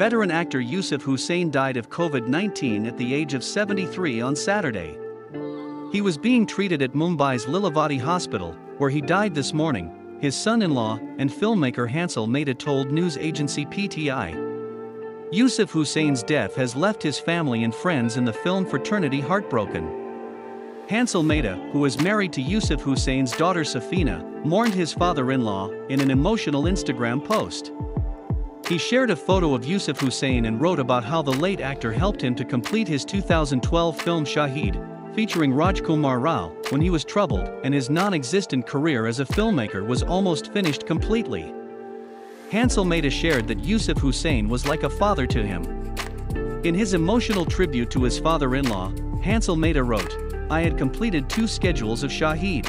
Veteran actor Yusuf Hussain died of COVID 19 at the age of 73 on Saturday. He was being treated at Mumbai's Lilavati Hospital, where he died this morning, his son in law and filmmaker Hansal Mehta told news agency PTI. Yusuf Hussain's death has left his family and friends in the film fraternity heartbroken. Hansal Mehta, who is married to Yusuf Hussain's daughter Safina, mourned his father in law in an emotional Instagram post. He shared a photo of Yusuf Hussain and wrote about how the late actor helped him to complete his 2012 film Shahid, featuring Rajkummar Rao, when he was troubled and his non existent career as a filmmaker was almost finished completely. Hansal Mehta shared that Yusuf Hussain was like a father to him. In his emotional tribute to his father in law, Hansal Mehta wrote, I had completed two schedules of Shahid.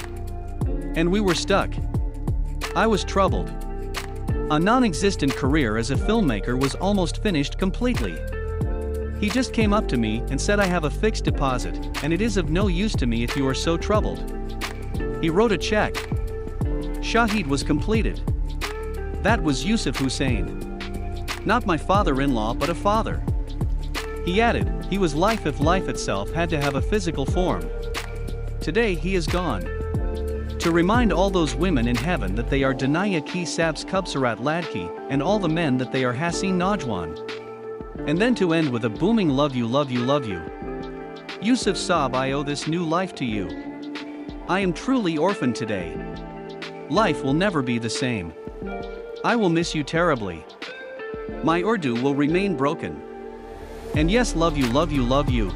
And we were stuck. I was troubled. A non existent career as a filmmaker was almost finished completely. He just came up to me and said I have a fixed deposit, and it is of no use to me if you are so troubled. He wrote a check. Shahid was completed. That was Yusuf Hussain. Not my father-in-law but a father. He added, he was life if life itself had to have a physical form. Today he is gone. To remind all those women in heaven that they are Danaya Ki Sabs Kubsarat Ladki, and all the men that they are Haseen Najwan. And then to end with a booming love you love you love you. Yusuf Saab I owe this new life to you. I am truly orphaned today. Life will never be the same. I will miss you terribly. My Urdu will remain broken. And yes love you love you love you.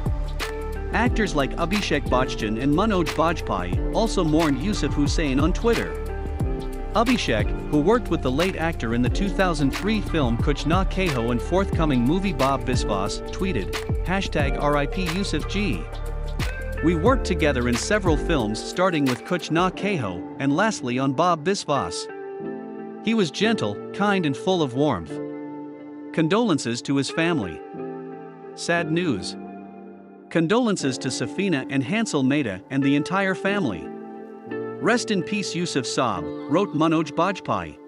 Actors like Abhishek Bachchan and Manoj Bajpayee also mourned Yusuf Hussain on Twitter. Abhishek, who worked with the late actor in the 2003 film Kuch Naa Kaho and forthcoming movie Bob Biswas, tweeted, hashtag RIP Yusuf G. We worked together in several films starting with Kuch Naa Kaho and lastly on Bob Biswas. He was gentle, kind and full of warmth. Condolences to his family. Sad news. Condolences to Safina and Hansal Mehta and the entire family. Rest in peace Yusuf Saab, wrote Manoj Bajpayee.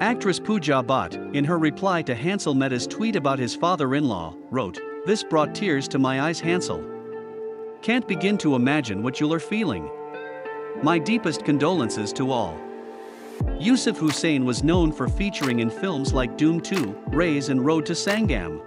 Actress Pooja Bhatt, in her reply to Hansal Mehta's tweet about his father-in-law, wrote, This brought tears to my eyes Hansal. Can't begin to imagine what you are feeling. My deepest condolences to all. Yusuf Hussain was known for featuring in films like Dhoom 2, Raees and Road to Sangam.